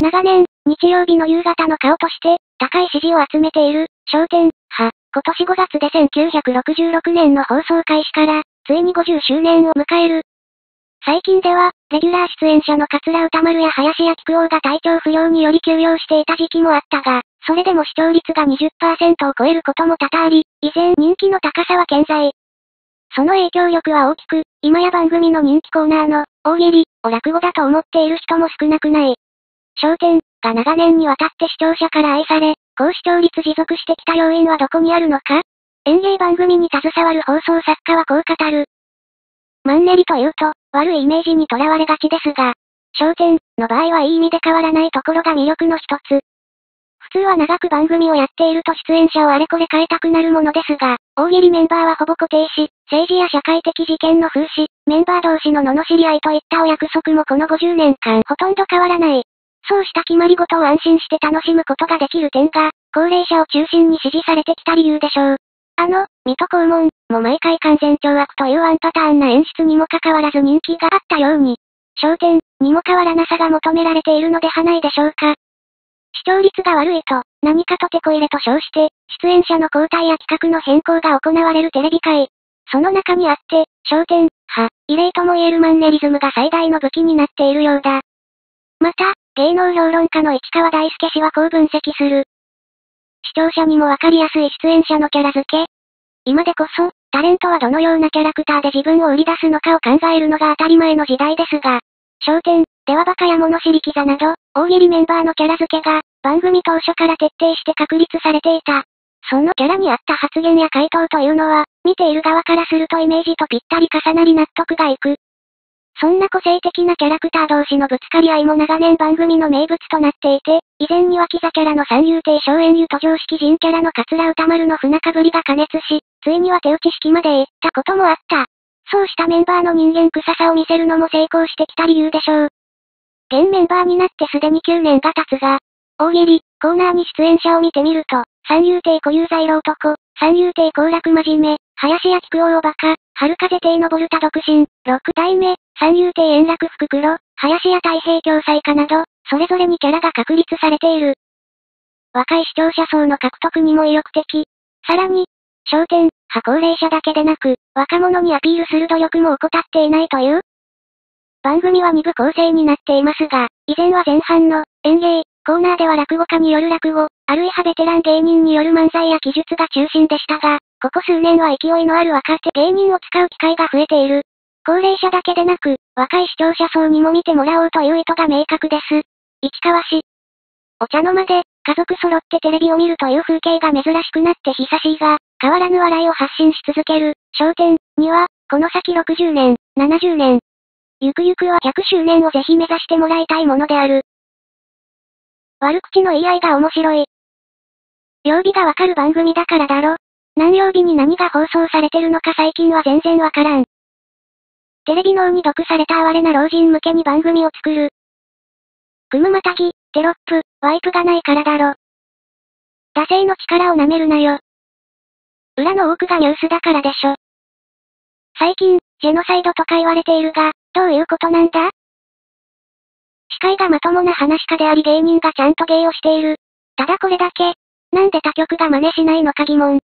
長年、日曜日の夕方の顔として、高い支持を集めている、商店、派、今年5月で1966年の放送開始から、ついに50周年を迎える。最近では、レギュラー出演者の桂歌丸や林家菊王が体調不良により休養していた時期もあったが、それでも視聴率が20%を超えることも多々あり、依然人気の高さは健在。その影響力は大きく、今や番組の人気コーナーの、大喜利、を落語だと思っている人も少なくない。焦点、が長年にわたって視聴者から愛され、高視聴率持続してきた要因はどこにあるのか？演芸番組に携わる放送作家はこう語る。マンネリというと、悪いイメージにとらわれがちですが、焦点の場合はいい意味で変わらないところが魅力の一つ。普通は長く番組をやっていると出演者をあれこれ変えたくなるものですが、大喜利メンバーはほぼ固定し、政治や社会的事件の風刺、メンバー同士の罵り合いといったお約束もこの50年間ほとんど変わらない。そうした決まり事を安心して楽しむことができる点が、高齢者を中心に支持されてきた理由でしょう。あの、水戸黄門、も毎回完全懲悪というワンパターンな演出にもかかわらず人気があったように、焦点にも変わらなさが求められているのではないでしょうか。視聴率が悪いと、何かとテこ入れと称して、出演者の交代や企画の変更が行われるテレビ界。その中にあって、焦点、派、異例とも言えるマンネリズムが最大の武器になっているようだ。また、芸能評論家の市川大輔氏はこう分析する。視聴者にもわかりやすい出演者のキャラ付け。今でこそ、タレントはどのようなキャラクターで自分を売り出すのかを考えるのが当たり前の時代ですが、焦点、ではバカや物知りキザなど、大喜利メンバーのキャラ付けが、番組当初から徹底して確立されていた。そのキャラに合った発言や回答というのは、見ている側からするとイメージとぴったり重なり納得がいく。そんな個性的なキャラクター同士のぶつかり合いも長年番組の名物となっていて、以前にはキザキャラの三遊亭荘園湯と常識人キャラの桂歌丸の船かぶりが加熱し、ついには手打ち式まで行ったこともあった。そうしたメンバーの人間臭さを見せるのも成功してきた理由でしょう。現メンバーになってすでに9年が経つが、大喜利、コーナーに出演者を見てみると、三遊亭小遊三郎男、三遊亭好楽真面目、林家菊王おバカ、春風亭登田独身、六代目、三遊亭円楽福黒、林家太平共済家など、それぞれにキャラが確立されている。若い視聴者層の獲得にも意欲的。さらに、焦点、派高齢者だけでなく、若者にアピールする努力も怠っていないという番組は2部構成になっていますが、以前は前半の演芸、コーナーでは落語家による落語、あるいはベテラン芸人による漫才や記述が中心でしたが、ここ数年は勢いのある若手芸人を使う機会が増えている。高齢者だけでなく、若い視聴者層にも見てもらおうという意図が明確です。市川市。お茶の間で、家族揃ってテレビを見るという風景が珍しくなって久しいが、変わらぬ笑いを発信し続ける、焦点には、この先60年、70年、ゆくゆくは100周年をぜひ目指してもらいたいものである。悪口の言い合いが面白い。曜日がわかる番組だからだろ。何曜日に何が放送されてるのか最近は全然わからん。テレビ脳に毒された哀れな老人向けに番組を作る。組むまたぎ、テロップ、ワイプがないからだろ。惰性の力を舐めるなよ。裏の多くがニュースだからでしょ。最近、ジェノサイドとか言われているが、どういうことなんだ？会がまともな話家であり芸人がちゃんと芸をしている。ただこれだけ。なんで他局が真似しないのか疑問。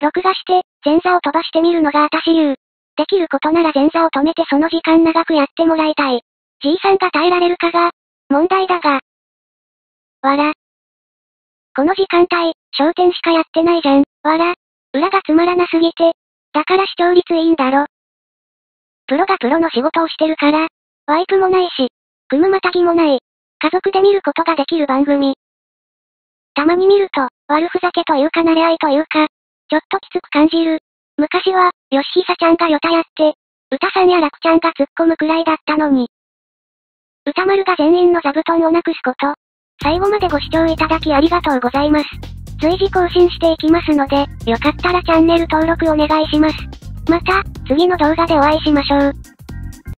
録画して、前座を飛ばしてみるのが私流。できることなら前座を止めてその時間長くやってもらいたい。じいさんが耐えられるかが、問題だが。わら。この時間帯、焦点しかやってないじゃん。わら。裏がつまらなすぎて。だから視聴率いいんだろ。プロがプロの仕事をしてるから、ワイプもないし、組むまたぎもない、家族で見ることができる番組。たまに見ると、悪ふざけというか慣れ合いというか、ちょっときつく感じる。昔は、よしひさちゃんがヨタやって、歌さんや楽ちゃんが突っ込むくらいだったのに。歌丸が全員の座布団をなくすこと。最後までご視聴いただきありがとうございます。随時更新していきますので、よかったらチャンネル登録お願いします。また、次の動画でお会いしましょう。